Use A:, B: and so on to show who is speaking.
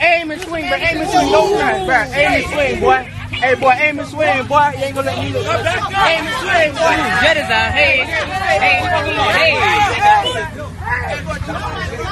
A: aim and swing, bruh. Aim and swing. Don't. Aim and swing, boy. Hey boy, aim and swing, boy. You ain't gonna let me go. Aim and swing, boy.
B: Jet is out. hey. Hey, fucking on. Hey.